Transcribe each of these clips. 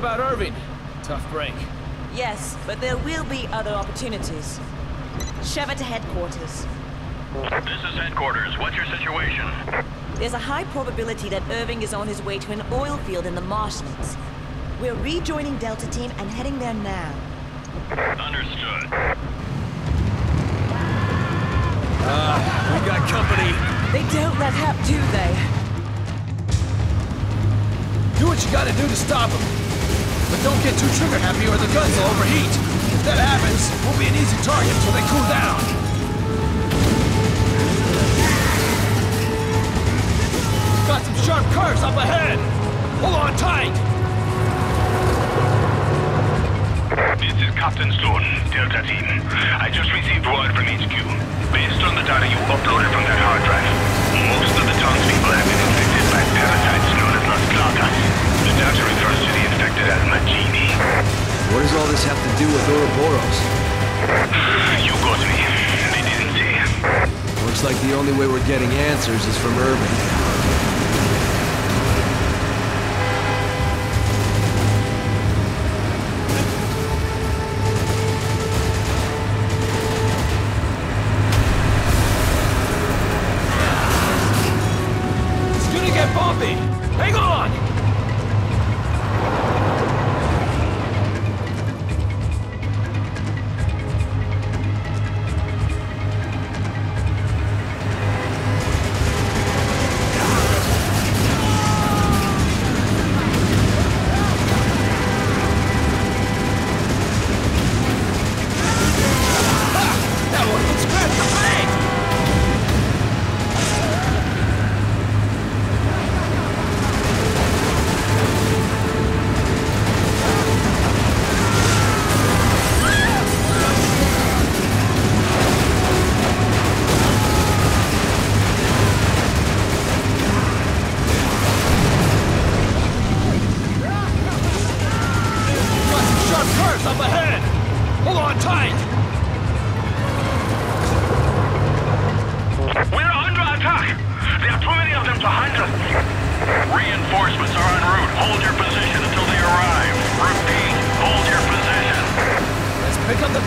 about Irving? Tough break. Yes, but there will be other opportunities. Sheva to headquarters. This is headquarters. What's your situation? There's a high probability that Irving is on his way to an oil field in the marshlands. We're rejoining Delta Team and heading there now. Understood. Uh, we got company. They don't let up, do they? Do what you gotta do to stop them. But don't get too trigger happy or the guns will overheat. If that happens, we'll be an easy target until they cool down. Got some sharp curves up ahead! Hold on tight! This is Captain Stone, Delta Team. I just received word from HQ. Based on the data you uploaded from that hard drive, most of the townspeople have been infected by parasites known as Las Plagas. The data refers to the infected as Majini. What does all this have to do with Ouroboros? You got me. They didn't say. Looks like the only way we're getting answers is from Irving.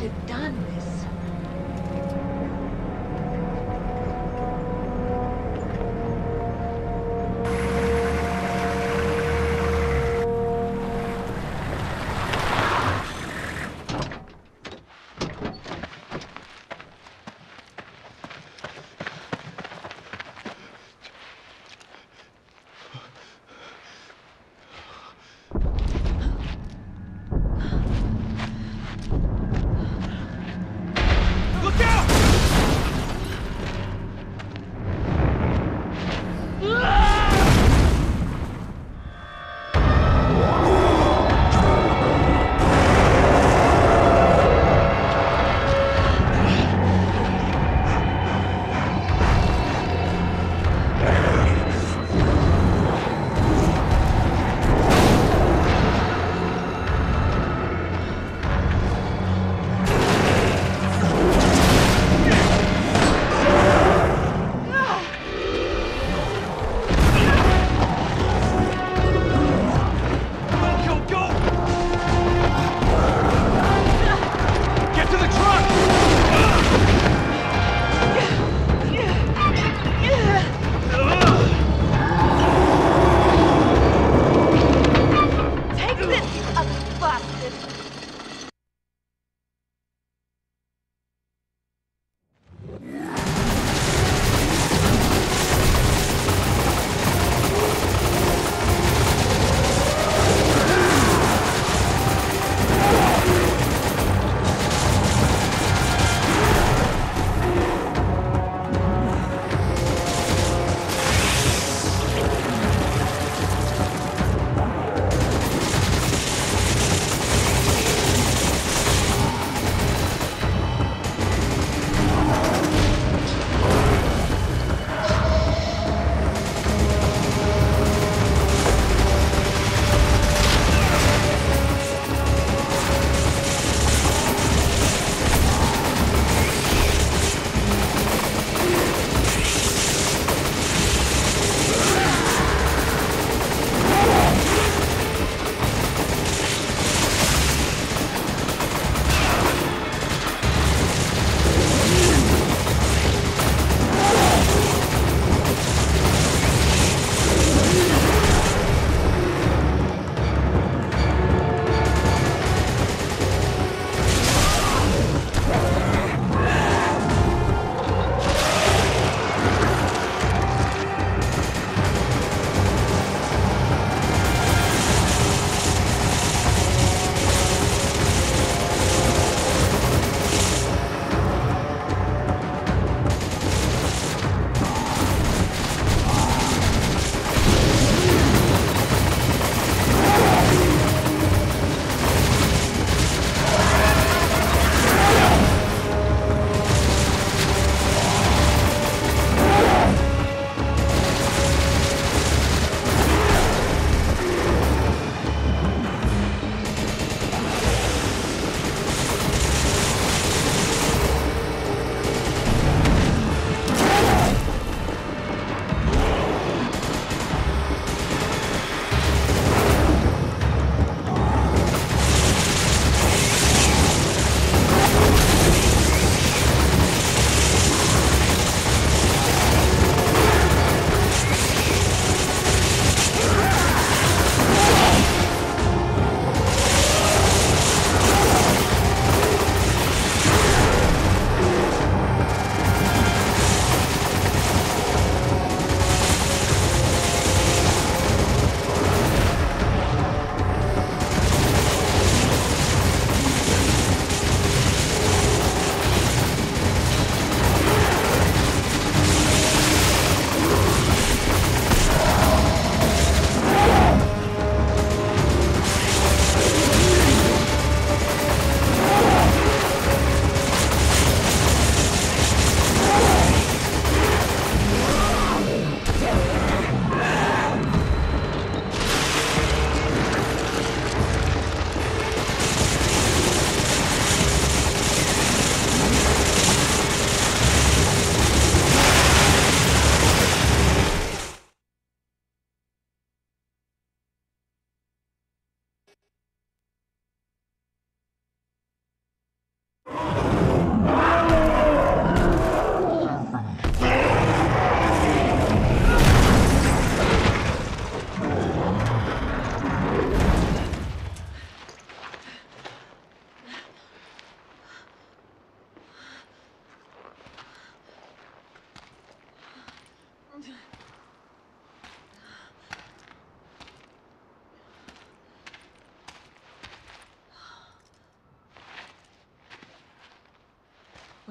have done this.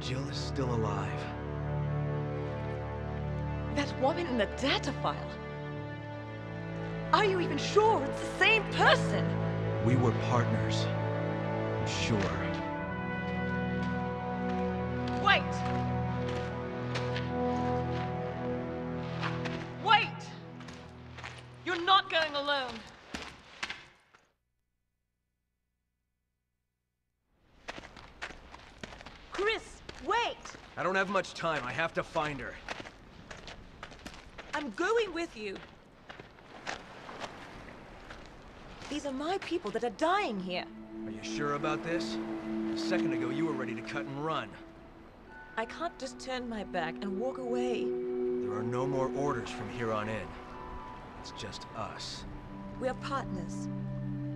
Jill is still alive. That woman in the data file? Are you even sure it's the same person? We were partners. I'm sure. I don't have much time. I have to find her. I'm going with you. These are my people that are dying here. Are you sure about this? A second ago, you were ready to cut and run. I can't just turn my back and walk away. There are no more orders from here on in. It's just us. We are partners.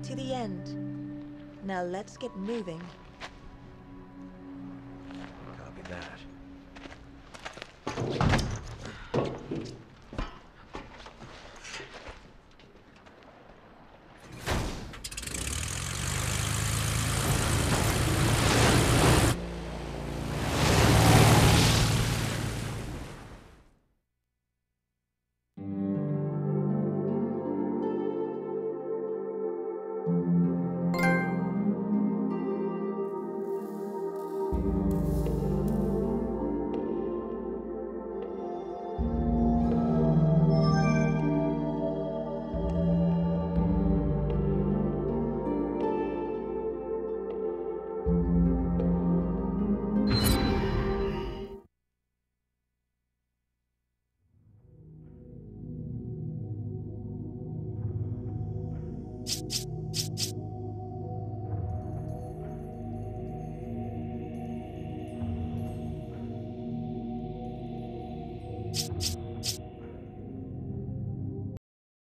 To the end. Now let's get moving. Copy that. Thank you.